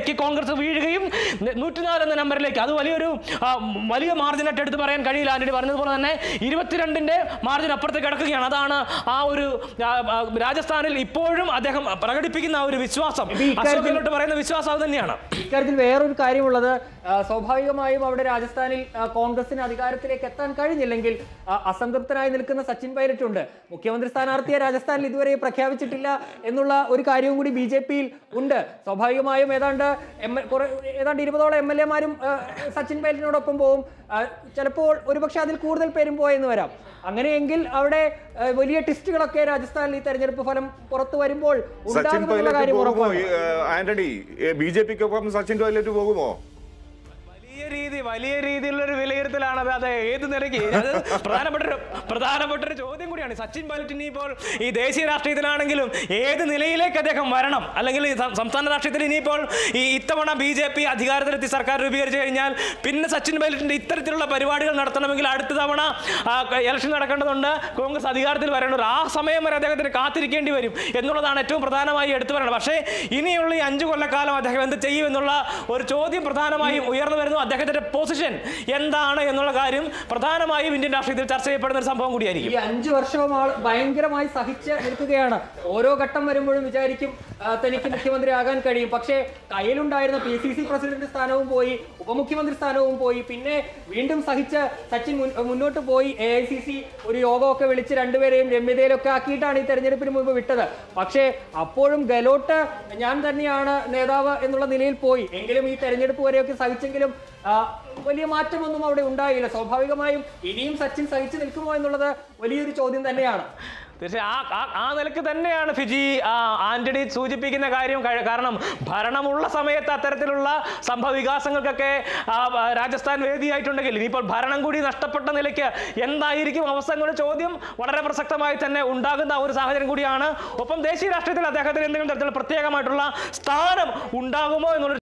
കോൺഗ്രസ് വീഴുകയും നൂറ്റിനാല് എന്ന നമ്പറിലേക്ക് അത് വലിയൊരു വലിയ മാർജിനായിട്ട് എടുത്ത് പറയാൻ കഴിയില്ല. ആന്റണി പറഞ്ഞതുപോലെ തന്നെ ഇരുപത്തിരണ്ടിന്റെ മാർജിൻ അപ്പുറത്ത് കിടക്കുകയാണ്. അതാണ് ആ ഒരു രാജസ്ഥാനിൽ ഇപ്പോഴും അദ്ദേഹം പ്രകടിപ്പിക്കുന്ന ആ ഒരു വിശ്വാസം. ഇക്കാര്യത്തിൽ- പറയുന്ന വിശ്വാസം അത് തന്നെയാണ്. ഇക്കാര്യത്തിൽ വേറൊരു കാര്യമുള്ളത് സ്വാഭാവികമായും അവിടെ രാജസ്ഥാനിൽ കോൺഗ്രസിന് അധികാരത്തിലേക്ക് എത്താൻ കഴിഞ്ഞില്ലെങ്കിൽ അസംതൃപ്തനായി നിൽക്കുന്ന സച്ചിൻ പൈലറ്റ് ഉണ്ട് മുഖ്യമന്ത്രി സ്ഥാനാർത്ഥിയെ രാജസ്ഥാനിൽ ഇതുവരെ പ്രഖ്യാപിച്ചിട്ടില്ല എന്നുള്ള ഒരു കാര്യവും കൂടി ബി ഉണ്ട്. സ്വാഭാവികമായും ഏതാണ്ട് എം എൽ കുറെ ഏതാണ്ട് ഇരുപതോളം എം എൽ എമാരും സച്ചിൻ പൈലറ്റിനോടൊപ്പം പോകും ചിലപ്പോൾ ഒരുപക്ഷെ അതിൽ കൂടുതൽ പേരും പോയെന്ന് വരാം. അങ്ങനെയെങ്കിൽ അവിടെ വലിയ ടെസ്റ്റുകളൊക്കെ രാജസ്ഥാനിൽ ഈ തെരഞ്ഞെടുപ്പ് ഫലം പുറത്തു വരുമ്പോൾ ആന്റണി ബി ജെ പിക്കൊപ്പം സച്ചിൻ പൈലറ്റ് പോകുമോ? വലിയ രീതി വലിയ രീതിയിലുള്ള ഒരു വിലയിരുത്തലാണ് അത് അത് ഏത് നിലയ്ക്ക്? പ്രധാനപ്പെട്ട ഒരു പ്രധാനപ്പെട്ട ഒരു ചോദ്യം കൂടിയാണ്. സച്ചിൻ പൈലറ്റിന് ഇപ്പോൾ ഈ ദേശീയ രാഷ്ട്രീയത്തിലാണെങ്കിലും ഏത് നിലയിലേക്ക് അദ്ദേഹം വരണം? അല്ലെങ്കിൽ സംസ്ഥാന രാഷ്ട്രീയത്തിൽ ഇനിയിപ്പോൾ ഈ ഇത്തവണ ബി ജെ പി അധികാരത്തിലെത്തി സർക്കാർ രൂപീകരിച്ചു കഴിഞ്ഞാൽ പിന്നെ സച്ചിൻ പൈലറ്റിന്റെ ഇത്തരത്തിലുള്ള പരിപാടികൾ നടത്തണമെങ്കിൽ അടുത്ത തവണ ഇലക്ഷൻ നടക്കേണ്ടതുണ്ട്. കോൺഗ്രസ് അധികാരത്തിൽ വരേണ്ടത്. ആ സമയം വരെ അദ്ദേഹത്തിന് കാത്തിരിക്കേണ്ടി വരും എന്നുള്ളതാണ് ഏറ്റവും പ്രധാനമായി എടുത്തു പറയുന്നത് പക്ഷേ ഇനിയുള്ള ഈ അഞ്ചു കൊല്ലക്കാലം അദ്ദേഹം എന്ത് ചെയ്യും എന്നുള്ള ഒരു ചോദ്യം പ്രധാനമായും ഉയർന്നു വരുന്നു. അദ്ദേഹത്തിന്റെ പൊസിഷൻ എന്താണ് എന്നുള്ള കാര്യം പ്രധാനമായും ഇന്ത്യൻ രാഷ്ട്രീയത്തിൽ ചർച്ച ചെയ്യപ്പെടുന്ന ഒരു സംഭവം കൂടിയായിരിക്കും. ഈ അഞ്ചു വർഷവും ആൾ ഭയങ്കരമായി സഹിച്ച് നിൽക്കുകയാണ്. ഓരോ ഘട്ടം വരുമ്പോഴും വിചാരിക്കും തനിക്ക് മുഖ്യമന്ത്രി ആകാൻ കഴിയും. പക്ഷേ കയ്യിലുണ്ടായിരുന്ന പി സി സി പ്രസിഡന്റ് സ്ഥാനവും പോയി ഉപമുഖ്യമന്ത്രി സ്ഥാനവും പോയി പിന്നെ വീണ്ടും സഹിച്ച് സച്ചിൻ മുന്നോട്ട് പോയി എ ഐ സി സി ഒരു യോഗമൊക്കെ വിളിച്ച് രണ്ടുപേരെയും രമ്യതയിലൊക്കെ ആക്കിയിട്ടാണ് ഈ തെരഞ്ഞെടുപ്പിന് മുമ്പ് വിട്ടത്. പക്ഷേ അപ്പോഴും ഗലോട്ട് ഞാൻ തന്നെയാണ് നേതാവ് എന്നുള്ള നിലയിൽ പോയി. എങ്കിലും ഈ തെരഞ്ഞെടുപ്പ് വരെയൊക്കെ സഹിച്ചെങ്കിലും വലിയ മാറ്റമൊന്നും അവിടെ ഉണ്ടായില്ല. സ്വാഭാവികമായും ഇനിയും സച്ചിൻ സഹിച്ചു നിൽക്കുമോ എന്നുള്ളത് വലിയൊരു ചോദ്യം തന്നെയാണ്. തീർച്ചയായും ആ ആ- നിലയ്ക്ക് തന്നെയാണ് ഫിജി ആ, ആന്റണി സൂചിപ്പിക്കുന്ന കാര്യം കാരണം ഭരണമുള്ള സമയത്ത് അത്തരത്തിലുള്ള സംഭവ വികാസങ്ങൾക്കൊക്കെ രാജസ്ഥാൻ വേദിയായിട്ടുണ്ടെങ്കിൽ ഇനിയിപ്പോൾ ഭരണം കൂടി നഷ്ടപ്പെട്ട നിലയ്ക്ക് എന്തായിരിക്കും അവസ്ഥ ചോദ്യം വളരെ പ്രസക്തമായി തന്നെ ഉണ്ടാകുന്ന ഒരു സാഹചര്യം കൂടിയാണ്. ഒപ്പം ദേശീയ രാഷ്ട്രീയത്തിൽ അദ്ദേഹത്തിന് എന്തെങ്കിലും തരത്തിലുള്ള പ്രത്യേകമായിട്ടുള്ള സ്ഥാനം ഉണ്ടാകുമോ എന്നുള്ള